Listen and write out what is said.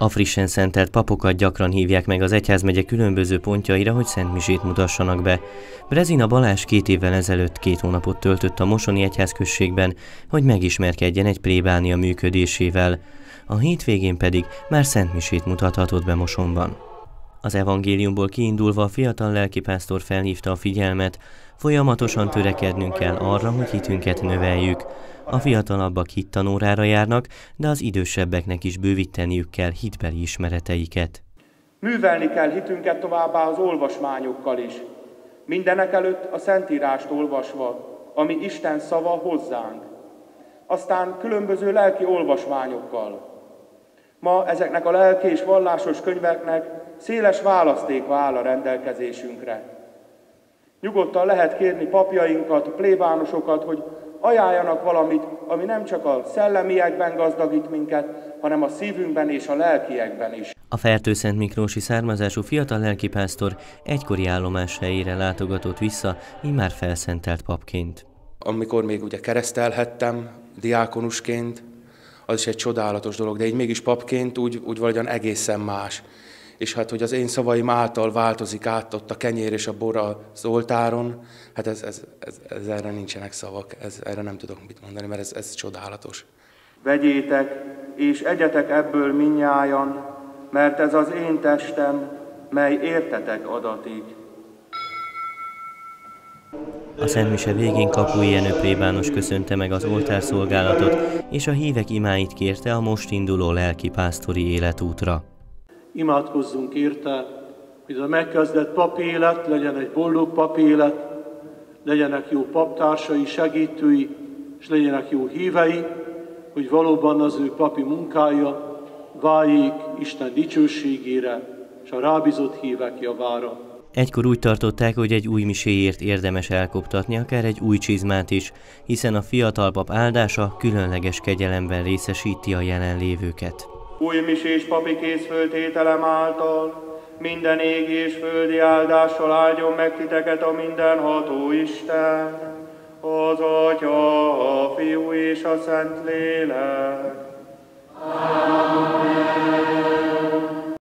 A frissen szentelt papokat gyakran hívják meg az egyházmegye különböző pontjaira, hogy szentmisét mutassanak be. Brezina Balázs két évvel ezelőtt két hónapot töltött a Mosoni Egyházközségben, hogy megismerkedjen egy plébánia működésével. A hétvégén pedig már szentmisét mutathatott be Mosonban. Az evangéliumból kiindulva a fiatal lelkipásztor felhívta a figyelmet, folyamatosan törekednünk kell arra, hogy hitünket növeljük. A fiatalabbak hittanórára járnak, de az idősebbeknek is bővíteniük kell hitbeli ismereteiket. Művelni kell hitünket továbbá az olvasmányokkal is. Mindenek előtt a Szentírást olvasva, ami Isten szava hozzánk. Aztán különböző lelki olvasmányokkal. Ma ezeknek a lelki és vallásos könyveknek széles választék áll a rendelkezésünkre. Nyugodtan lehet kérni papjainkat, plébánosokat, hogy ajánljanak valamit, ami nem csak a szellemiekben gazdagít minket, hanem a szívünkben és a lelkiekben is. A Fertőszent Miklósi származású fiatal lelkipásztor egykori állomás helyére látogatott vissza, már felszentelt papként. Amikor még ugye keresztelhettem diákonusként, az is egy csodálatos dolog, de így mégis papként úgy, úgy valahogyan egészen más és hát, hogy az én szavaim által változik át ott a kenyér és a bor az oltáron, hát ez, ez, ez, ez erre nincsenek szavak, ez, erre nem tudok mit mondani, mert ez, ez csodálatos. Vegyétek, és egyetek ebből minnyájan, mert ez az én testem, mely értetek adatig. A Szentmise végén Kapui Jenő plébános köszönte meg az oltárszolgálatot, és a hívek imáit kérte a most induló lelkipásztori életútra imádkozzunk érte, hogy a megkezdett papélet legyen egy boldog papélet, legyenek jó paptársai, segítői, és legyenek jó hívei, hogy valóban az ő papi munkája váljék Isten dicsőségére és a rábízott hívek javára. Egykor úgy tartották, hogy egy új miséért érdemes elkoptatni, akár egy új csizmát is, hiszen a fiatal pap áldása különleges kegyelemben részesíti a jelenlévőket új misés papi készföltételem által, minden égi és földi áldással áldjon meg titeket a mindenható Isten, az Atya, a Fiú és a Szent Lélek.